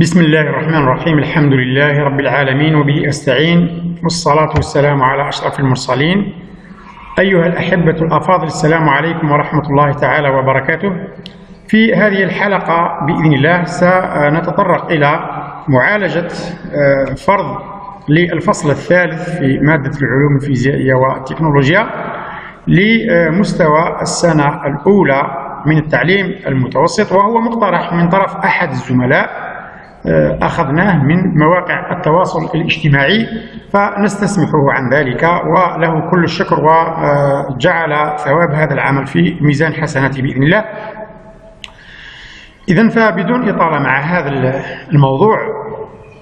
بسم الله الرحمن الرحيم الحمد لله رب العالمين وبه أستعين والصلاة والسلام على أشرف المرسلين أيها الأحبة الأفاضل السلام عليكم ورحمة الله تعالى وبركاته في هذه الحلقة بإذن الله سنتطرق إلى معالجة فرض للفصل الثالث في مادة العلوم الفيزيائية والتكنولوجيا لمستوى السنة الأولى من التعليم المتوسط وهو مقترح من طرف أحد الزملاء أخذناه من مواقع التواصل الاجتماعي فنستسمحه عن ذلك وله كل الشكر وجعل ثواب هذا العمل في ميزان حسناته بإذن الله. إذا فبدون إطالة مع هذا الموضوع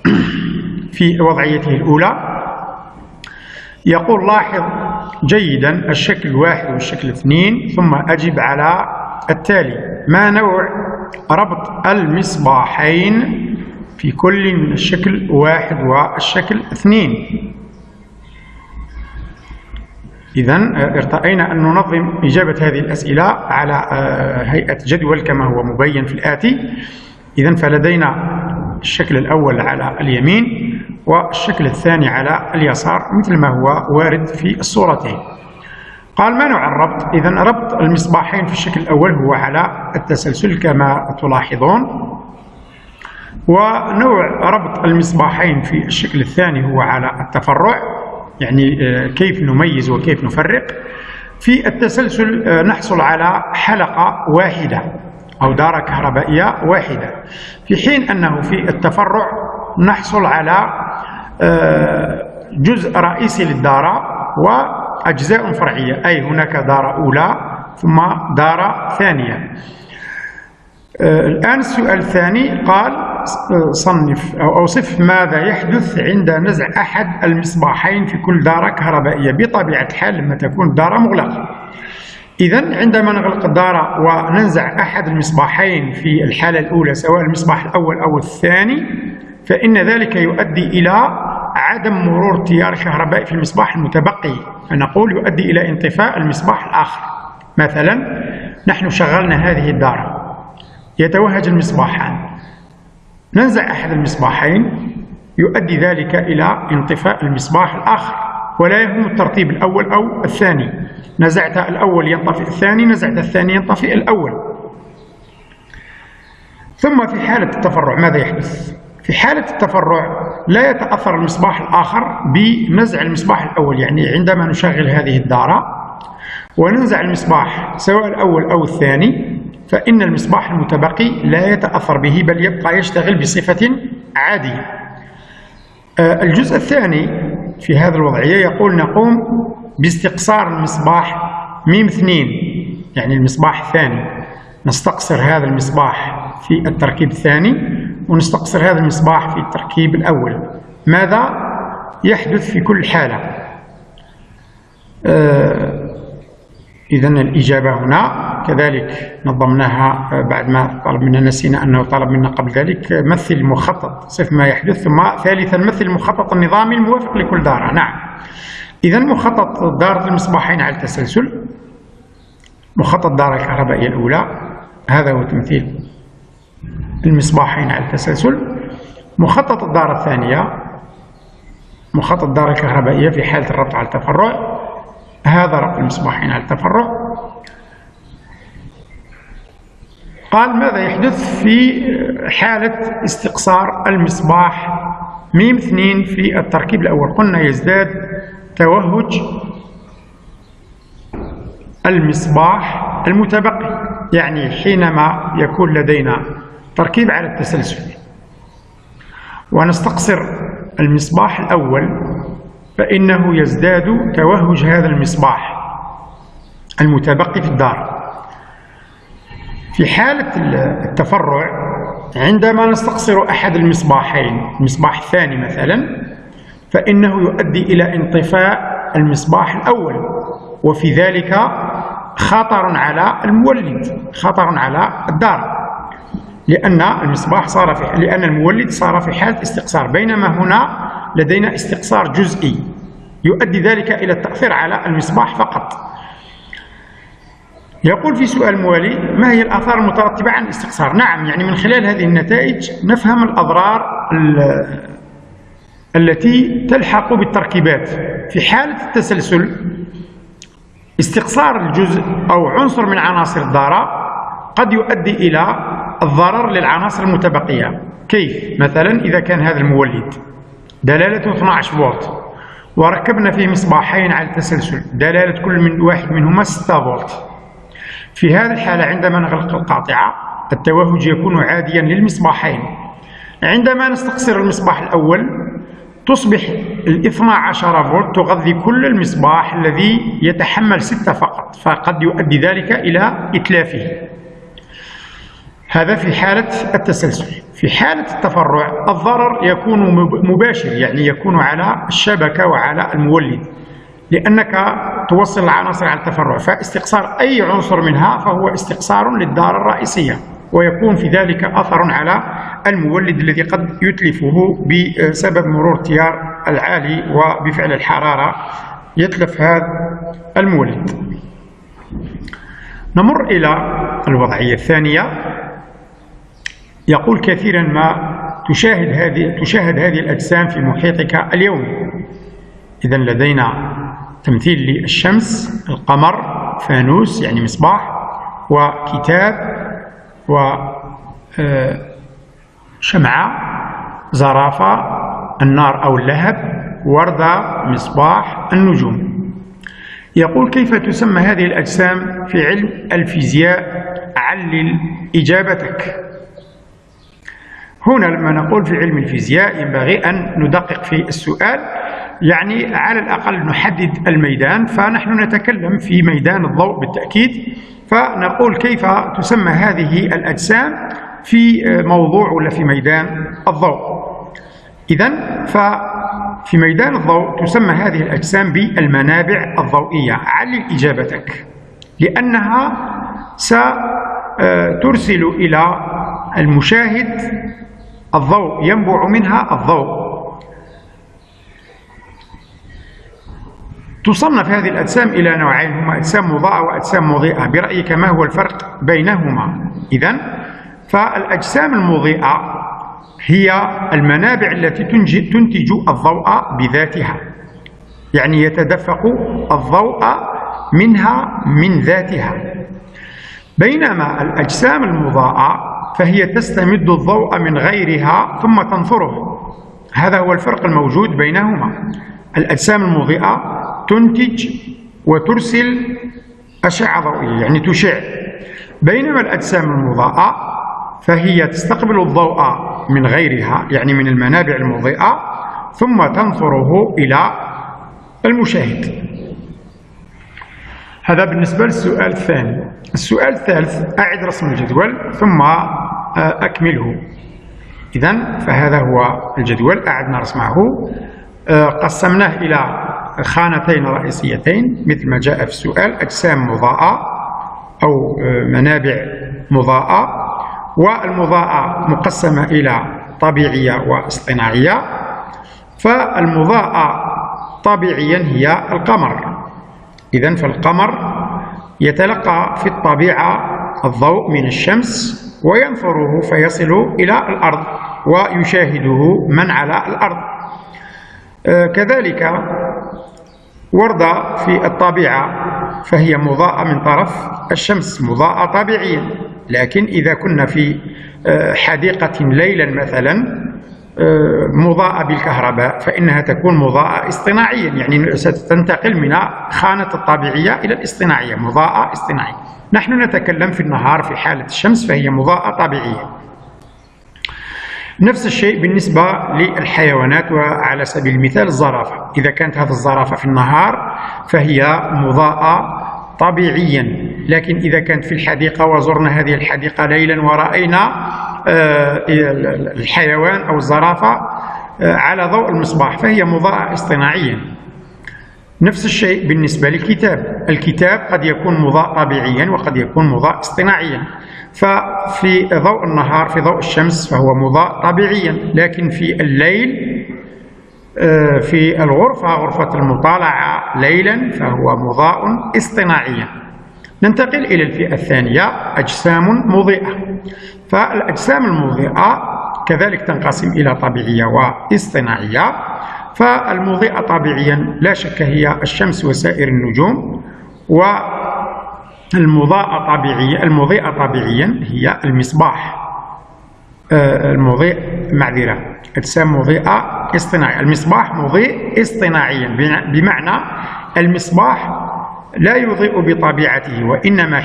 في وضعيته الأولى يقول لاحظ جيدا الشكل الواحد والشكل اثنين ثم أجب على التالي ما نوع ربط المصباحين في كل من الشكل واحد والشكل اثنين. إذا ارتأينا أن ننظم إجابة هذه الأسئلة على آه، هيئة جدول كما هو مبين في الآتي. إذا فلدينا الشكل الأول على اليمين والشكل الثاني على اليسار مثل ما هو وارد في الصورتين. قال ما نوع الربط؟ إذا ربط المصباحين في الشكل الأول هو على التسلسل كما تلاحظون. ونوع ربط المصباحين في الشكل الثاني هو على التفرع يعني آه، كيف نميز وكيف نفرق. في التسلسل آه، نحصل على حلقة واحدة أو دارة كهربائية واحدة. في حين أنه في التفرع نحصل على آه، جزء رئيسي للدارة وأجزاء فرعية. أي هناك دارة أولى ثم دارة ثانية. الآن السؤال الثاني قال صنف أو أوصف ماذا يحدث عند نزع أحد المصباحين في كل دارة كهربائية بطبيعة الحال لما تكون الدارة مغلقة. إذا عندما نغلق الدارة وننزع أحد المصباحين في الحالة الأولى سواء المصباح الأول أو الثاني فإن ذلك يؤدي إلى عدم مرور تيار كهربائي في المصباح المتبقي فنقول يؤدي إلى انطفاء المصباح الآخر. مثلا نحن شغلنا هذه الدارة. يتوهج المصباحان. ننزع أحد المصباحين يؤدي ذلك إلى انطفاء المصباح الآخر ولا يهم الترتيب الأول أو الثاني نزعت الأول ينطفئ الثاني نزعت الثاني ينطفئ الأول ثم في حالة التفرع ماذا يحدث؟ في حالة التفرع لا يتأثر المصباح الآخر بنزع المصباح الأول يعني عندما نشغل هذه الدارة وننزع المصباح سواء الأول أو الثاني فإن المصباح المتبقي لا يتأثر به بل يبقى يشتغل بصفة عادية. آه، الجزء الثاني في هذه الوضعية يقول نقوم باستقصار المصباح ميم اثنين يعني المصباح الثاني. نستقصر هذا المصباح في التركيب الثاني ونستقصر هذا المصباح في التركيب الأول. ماذا؟ يحدث في كل حالة. آه إذا الإجابة هنا. كذلك نظمناها بعد ما طلب منا نسينا أنه طلب منا قبل ذلك مثل مخطط. صف ما يحدث ثم ثالثا مثل المخطط النظامي الموافق لكل دارة نعم. إذا مخطط دارة المصباحين على التسلسل مخطط دارة الكهربائية الأولى هذا هو تمثيل المصباحين على التسلسل. مخطط الدارة الثانية مخطط الدارة الكهربائية في حالة الربط على التفرع هذا ربط المصباحين على التفرع. قال ماذا يحدث في حالة استقصار المصباح ميم اثنين في التركيب الأول؟ قلنا يزداد توهج المصباح المتبقي يعني حينما يكون لدينا تركيب على التسلسل. ونستقصر المصباح الأول فإنه يزداد توهج هذا المصباح المتبقي في الدار. في حالة التفرع عندما نستقصر أحد المصباحين المصباح الثاني مثلا فإنه يؤدي إلى انطفاء المصباح الأول وفي ذلك خطر على المولد خطر على الدار لأن المصباح صار في لأن المولد صار في حالة استقصار بينما هنا لدينا استقصار جزئي يؤدي ذلك إلى التأثير على المصباح فقط. يقول في سؤال موالي ما هي الآثار المترتبة عن الاستقصار؟ نعم يعني من خلال هذه النتائج نفهم الأضرار التي تلحق بالتركيبات. في حالة التسلسل استقصار الجزء أو عنصر من عناصر الدارة قد يؤدي إلى الضرر للعناصر المتبقية. كيف؟ مثلا إذا كان هذا المولد دلالته 12 فولت وركبنا فيه مصباحين على التسلسل دلالة كل من واحد منهما 6 فولت. في هذه الحالة عندما نغلق القاطعة التوهج يكون عاديا للمصباحين. عندما نستقصر المصباح الأول تصبح الاثنى عشر فولت تغذي كل المصباح الذي يتحمل ستة فقط فقد يؤدي ذلك إلى إتلافه. هذا في حالة التسلسل. في حالة التفرع الضرر يكون مباشر يعني يكون على الشبكة وعلى المولد. لأنك توصل العناصر على التفرع. فاستقصار أي عنصر منها فهو استقصار للدار الرئيسية ويكون في ذلك أثر على المولد الذي قد يتلفه بسبب مرور التيار العالي وبفعل الحرارة يتلف هذا المولد. نمر إلى الوضعية الثانية. يقول كثيرا ما تشاهد هذه تشاهد هذه الأجسام في محيطك اليومي إذا لدينا تمثيل للشمس القمر فانوس يعني مصباح وكتاب وشمعة آه، زرافة النار أو اللهب وردة مصباح النجوم. يقول كيف تسمى هذه الأجسام في علم الفيزياء؟ علل إجابتك. هنا لما نقول في علم الفيزياء ينبغي أن ندقق في السؤال يعني على الأقل نحدد الميدان فنحن نتكلم في ميدان الضوء بالتأكيد. فنقول كيف تسمى هذه الأجسام في موضوع ولا في ميدان الضوء. إذا ففي ميدان الضوء تسمى هذه الأجسام بالمنابع الضوئية. علل إجابتك. لأنها سترسل إلى المشاهد الضوء ينبع منها الضوء. تصنف هذه الأجسام إلى نوعين هما أجسام مضاءة وأجسام مضيئة. برأيك ما هو الفرق بينهما؟ إذا فالأجسام المضيئة هي المنابع التي تنتج الضوء بذاتها. يعني يتدفق الضوء منها من ذاتها. بينما الأجسام المضاءة فهي تستمد الضوء من غيرها ثم تنثره. هذا هو الفرق الموجود بينهما. الأجسام المضيئة تنتج وترسل أشعة ضوئية يعني تشع. بينما الأجسام المضاءة فهي تستقبل الضوء من غيرها يعني من المنابع المضيئة ثم تنثره إلى المشاهد. هذا بالنسبة للسؤال الثاني. السؤال الثالث أعد رسم الجدول ثم أكمله. إذا فهذا هو الجدول أعدنا رسمه. قسمناه إلى خانتين رئيسيتين مثل ما جاء في السؤال أجسام مضاءة أو آه، منابع مضاءة والمضاءة مقسمة إلى طبيعية واصطناعية فالمضاءة طبيعيا هي القمر. إذا فالقمر يتلقى في الطبيعة الضوء من الشمس وينثره فيصل إلى الأرض ويشاهده من على الأرض. آه، كذلك وردة في الطبيعة فهي مضاءة من طرف الشمس مضاءة طبيعيا لكن إذا كنا في آه، حديقة ليلا مثلا آه، مضاءة بالكهرباء فإنها تكون مضاءة اصطناعيا يعني ستنتقل من خانة الطبيعية إلى الاصطناعية مضاءة اصطناعية. نحن نتكلم في النهار في حالة الشمس فهي مضاءة طبيعية نفس الشيء بالنسبة للحيوانات وعلى سبيل المثال الزرافة. إذا كانت هذه الزرافة في النهار فهي مضاءة طبيعيا. لكن إذا كانت في الحديقة وزرنا هذه الحديقة ليلا ورأينا آه، الحيوان أو الزرافة آه، على ضوء المصباح فهي مضاءة اصطناعيا. نفس الشيء بالنسبة للكتاب. الكتاب قد يكون مضاء طبيعيا وقد يكون مضاء اصطناعيا. ففي ضوء النهار في ضوء الشمس فهو مضاء طبيعيا. لكن في الليل آه، في الغرفة غرفة المطالعة ليلا فهو مضاء اصطناعيا. ننتقل إلى الفئة الثانية أجسام مضيئة. فالأجسام المضيئة كذلك تنقسم إلى طبيعية واصطناعية. فالمضيئة طبيعيا لا شك هي الشمس وسائر النجوم والمضاءة طبيعيا المضيئة طبيعيا هي المصباح. آه، المضيء معذرة. أجسام مضيئة اصطناعية. المصباح مضيء اصطناعيا. بمعنى المصباح لا يضيء بطبيعته وإنما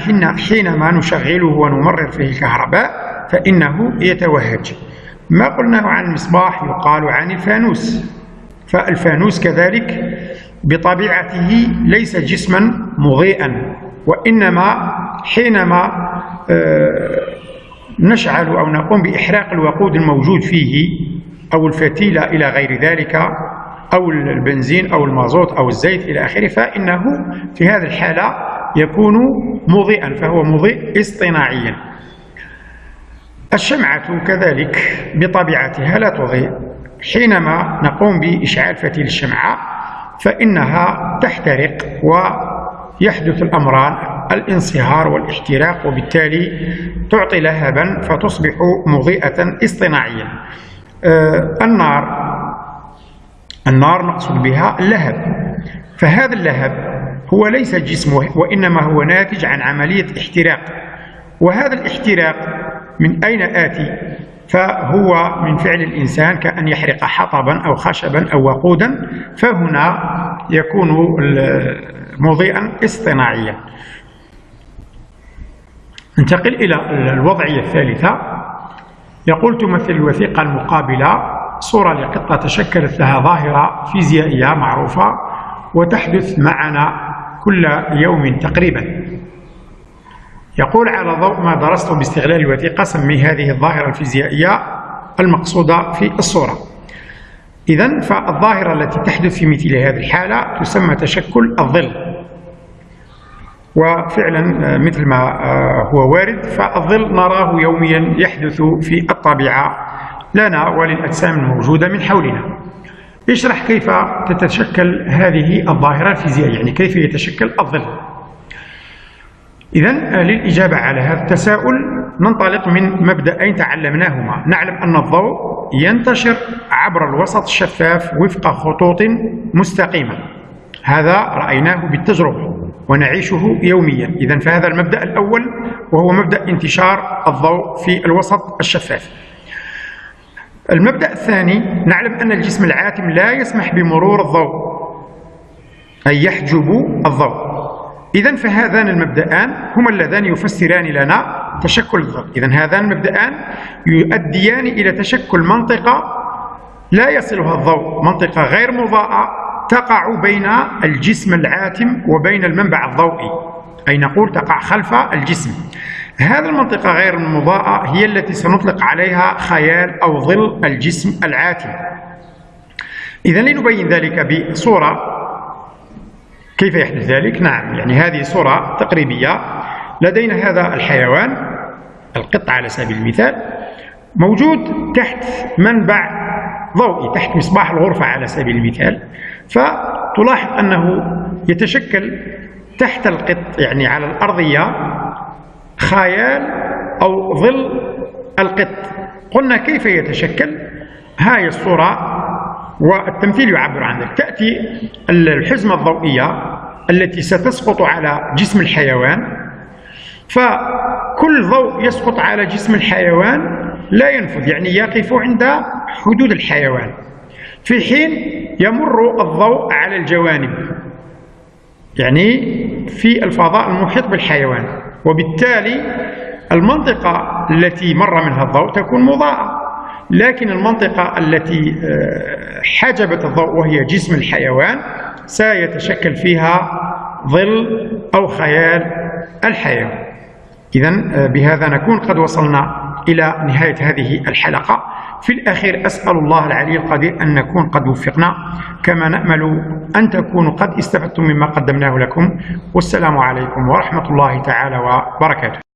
حينما نشغله ونمرر فيه الكهرباء فإنه يتوهج. ما قلناه عن المصباح؟ يقال عن الفانوس. فالفانوس كذلك بطبيعته ليس جسما مضيئا وإنما حينما آه، نشعل أو نقوم بإحراق الوقود الموجود فيه أو الفتيلة إلى غير ذلك أو البنزين أو المازوت أو الزيت إلى آخره فإنه في هذه الحالة يكون مضيئا فهو مضيء اصطناعيا. الشمعة كذلك بطبيعتها لا تضيء. حينما نقوم بإشعال فتيل الشمعة فإنها تحترق ويحدث الأمران الانصهار والاحتراق وبالتالي تعطي لهبا فتصبح مضيئة اصطناعيا. آه النار النار نقصد بها اللهب. فهذا اللهب هو ليس جسم وإنما هو ناتج عن عملية احتراق. وهذا الاحتراق من أين آتي؟ فهو من فعل الإنسان كأن يحرق حطبا أو خشبا أو وقودا فهنا يكون مضيئا اصطناعيا. ننتقل إلى الوضعية الثالثة. يقول تمثل الوثيقة المقابلة صورة لقطة تشكلت لها ظاهرة فيزيائية معروفة وتحدث معنا كل يوم تقريبا. يقول على ضوء ما درسته باستغلال الوثيقة سمي هذه الظاهرة الفيزيائية المقصودة في الصورة. إذا فالظاهرة التي تحدث في مثل هذه الحالة تسمى تشكل الظل. وفعلا مثل ما هو وارد فالظل نراه يوميا يحدث في الطبيعة. لنا وللأجسام الموجودة من حولنا. يشرح كيف تتشكل هذه الظاهرة الفيزيائية يعني كيف يتشكل الظل. إذا للإجابة على هذا التساؤل ننطلق من مبدأين تعلمناهما. نعلم أن الضوء ينتشر عبر الوسط الشفاف وفق خطوط مستقيمة. هذا رأيناه بالتجربة ونعيشه يوميا. إذا فهذا المبدأ الأول وهو مبدأ انتشار الضوء في الوسط الشفاف. المبدأ الثاني نعلم أن الجسم العاتم لا يسمح بمرور الضوء أي يحجب الضوء. إذا فهذان المبدأان هما اللذان يفسران لنا تشكل الضوء إذا هذان المبدأان يؤديان إلى تشكل منطقة لا يصلها الضوء منطقة غير مضاءة تقع بين الجسم العاتم وبين المنبع الضوئي أي نقول تقع خلف الجسم. هذه المنطقة غير المضاءة هي التي سنطلق عليها خيال أو ظل الجسم العاتم. إذا لنبين ذلك بصورة كيف يحدث ذلك؟ نعم يعني هذه صورة تقريبية. لدينا هذا الحيوان القط على سبيل المثال موجود تحت منبع ضوئي تحت مصباح الغرفة على سبيل المثال. فتلاحظ أنه يتشكل تحت القط يعني على الأرضية خيال أو ظل القط. قلنا كيف يتشكل؟ هاي الصورة والتمثيل يعبر عن ذلك. تأتي الحزمة الضوئية التي ستسقط على جسم الحيوان. فكل ضوء يسقط على جسم الحيوان لا ينفذ يعني يقف عند حدود الحيوان. في حين يمر الضوء على الجوانب يعني في الفضاء المحيط بالحيوان. وبالتالي المنطقة التي مر منها الضوء تكون مضاءة. لكن المنطقة التي آه، حجبت الضوء وهي جسم الحيوان سيتشكل فيها ظل أو خيال الحيوان. إذا آه، بهذا نكون قد وصلنا إلى نهاية هذه الحلقة. في الأخير أسأل الله العلي القدير أن نكون قد وفقنا. كما نأمل أن تكونوا قد استفدتم مما قدمناه لكم. والسلام عليكم ورحمة الله تعالى وبركاته.